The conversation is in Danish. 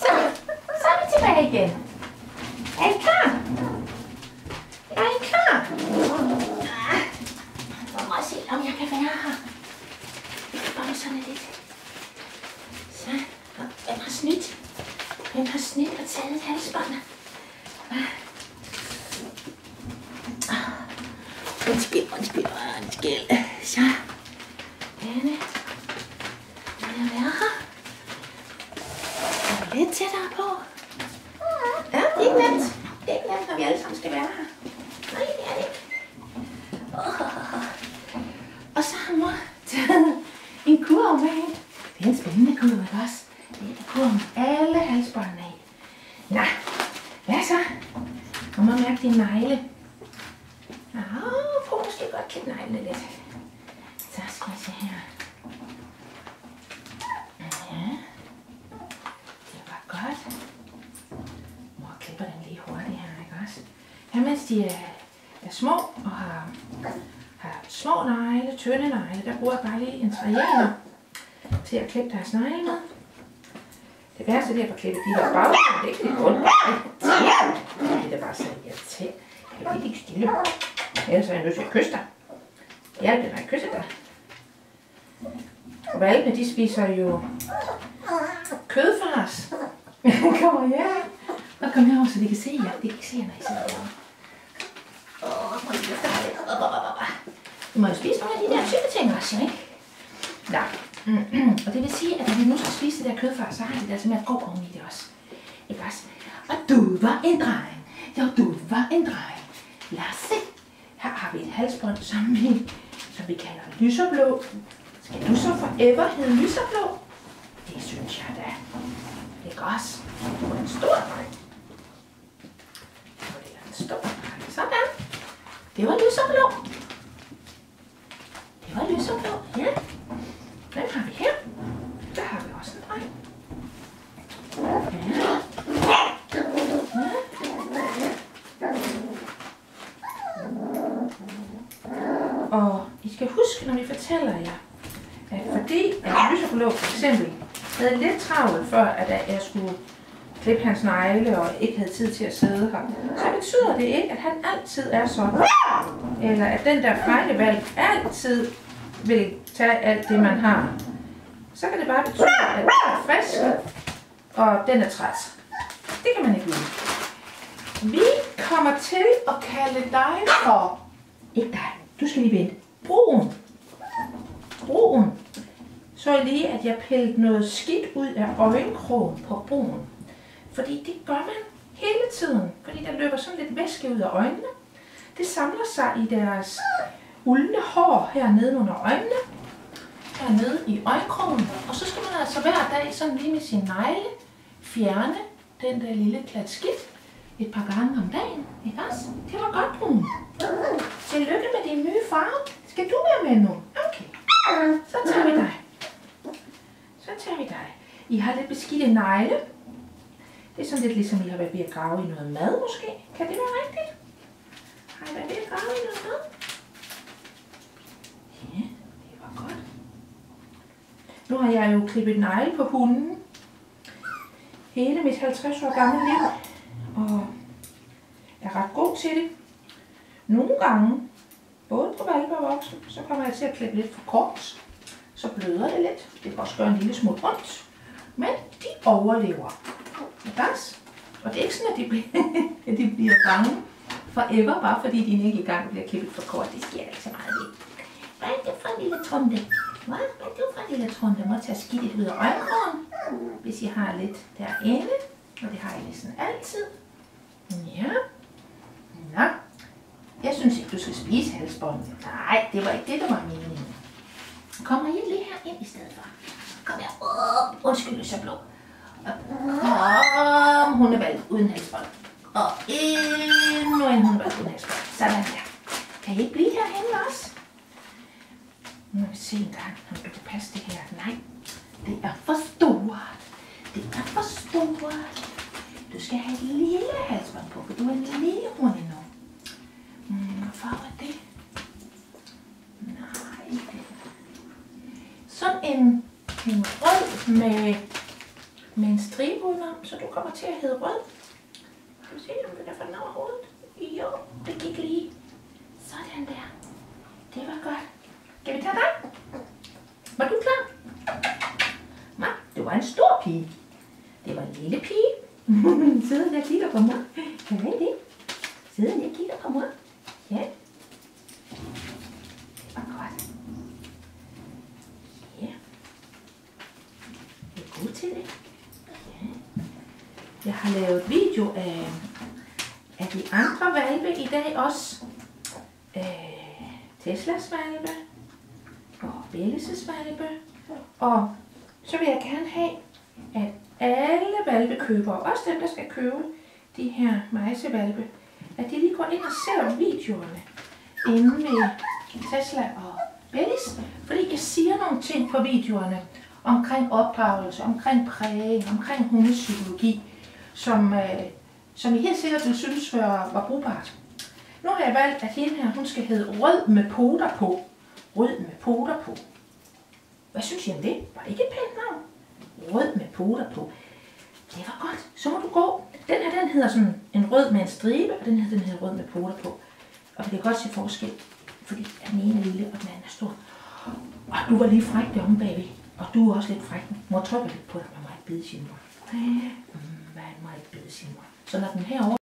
Så, så er vi tilbage igen. Er I klar? Er I klar? Jeg må se, om jeg kan være her. Jeg kan Bare sådan lidt. Så, hvem har snydt? Hvem har snydt og taget halsbåndet? Ah. Undskyld, undskyld, undskyld. Så. Denne. Må jeg være her? Er du lidt tættere på? Ja, det er ikke nemt. Det er ikke nemt, når vi alle sammen skal være her. Nej, det er det ikke. Oh. Og så har mor taget en kurv med. Det er en spændende kurv, ikke også? Det er på med alle halsbåndene af. Nå, hvad så? Nu må mærke dine negle. Nå, prøv måske godt klippe neglene lidt. Så skal vi se her. Ja, det var godt. Mor klipper den lige hurtigt her, ikke også? Her mens de er, er små og har, har små negle, tynde negle, der bruger jeg bare lige en trianer til at klippe deres negle med. Det værste det er at få klippet de her bag. Det er ikke lidt ondt. Det er bare så irriterende. Jeg vil ikke stille? Ellers er jeg nødt til at kysse dig. Ja, det er jeg dig. Og valgene, de spiser jo kød for os. Kom her. Og kom herover, så de kan se jer. De kan se jer, når I sidder herovre. Åh, må jeg løfte dig lidt. Op. Du må jo spise nogle af de der tykke ting også, ikke? Nej, Og det vil sige, at når vi nu skal spise det der kødfar, så har de det altså med at gå oven i det også. Ikke også? Og du var en dreng. Ja, du var en dreng. Lad os se. Her har vi en halsbånd, som vi, som vi kalder lyserblå. Skal du så forever hedde lyserblå? Det synes jeg da. Ikke også? Du er en stor dreng. Du er en stor dreng. Sådan. Det var lyserblå. Det var lyserblå, ja. Hvem har vi her? Der har vi også en dreng. Ja. Og I skal fortæller jeg. Øh, fordi at lyserblå for eksempel havde lidt travlt før, at jeg skulle klippe hans negle og ikke havde tid til at sidde her, så betyder det ikke, at han altid er sådan. Eller at den der fejlevalg altid vil tage alt det, man har. Så kan det bare betyde, at den er frisk, og den er træt. Det kan man ikke vide. Vi kommer til at kalde dig for... Ikke dig. Du skal lige vente. Brun. Broen. Så lige, at jeg pillede noget skidt ud af øjenkrogen på broen. Fordi det gør man hele tiden. Fordi der løber sådan lidt væske ud af øjnene. Det samler sig i deres uldne hår hernede under øjnene. Hernede i øjenkrogen. Og så skal man altså hver dag sådan lige med sin negle fjerne den der lille klat skidt et par gange om dagen. Ikke også? Det var godt, Brun. Tillykke med din nye farve. Skal du være med nu? Okay. Så tager vi dig. Så tager vi dig. I har lidt beskidte negle. Det er sådan lidt ligesom, I har været ved at grave i noget mad, måske. Kan det være rigtigt? Har I været ved at grave i noget mad? Ja, det var godt. Nu har jeg jo klippet negle på hunden. Hele mit 50 år gamle liv. Og er ret god til det. Nogle gange, både på valpe og voksen, så kommer jeg til at klippe lidt for kort. Så bløder det lidt. Det kan også gøre en lille smule ondt. Men de overlever. Ikke? Og det er ikke sådan, at de, bliver, at de bliver bange forever, bare fordi de ikke enkelt gang bliver klippet for kort. Det sker altså ikke så meget ved. Hvad er det for en lille trunde? Hvad er det for en lille trunde? Må tage skidtet ud af øjenkrogen, hvis I har lidt derinde. Og det har jeg næsten altid. Ja. Nå. Jeg synes ikke, du skal spise halsbåndet. Nej, det var ikke det, der var meningen. Kommer I lige her ind i stedet for? Kom her. Oh, undskyld, så blå. Kom, hundevalg uden halsbånd. Og endnu en hundevalg uden halsbånd. Sådan der. Kan I ikke blive herhenne også? Nu må vi se en gang, om kan passe det her. Nej, det er for stort. Det er for stort. Du skal have et lille halsbånd på, for du er en lille hund endnu. Farve er det? Nej. Sådan en, en rød med med en stribe udenom, så du kommer til at hedde rød. Skal vi se, om den er få den over hovedet? Jo, det gik lige. Sådan der. Det var godt. Skal vi tage dig? Var du klar? Nej, det var en stor pige. Det var en lille pige. Sidder der og kigger på mig. Kan jeg det? Sidder der og kigger på mig. Ja. Det var godt. Ja. Jeg er god til det. Ja. Jeg har lavet video af, af de andre valpe i dag også. Øh, Teslas valpe og Belles valpe. Og så vil jeg gerne have, at alle valpekøbere, også dem, der skal købe de her mejsevalpe, at de lige går ind og ser videoerne inde med Tesla og Bellis, fordi jeg siger nogle ting på videoerne omkring opdragelse, omkring præging, omkring hundepsykologi, som, øh, som I helt sikkert ville synes var, var brugbart. Nu har jeg valgt, at hende her, hun skal hedde Rød med poter på. Rød med poter på. Hvad synes I om det? Var det ikke et pænt navn? Rød med poter på. Det var godt. Så må du gå. Den her, den hedder sådan en rød med en stribe, og den her, den hedder rød med poter på. Og vi kan godt se forskel, fordi den ene er lille, og den anden er stor. Og du var lige fræk deromme bagved. Og du er også lidt fræk. Må jeg trykke lidt på dig, man må ikke bide sin mor. Mm, man må ikke bide sin mor. Så når den herovre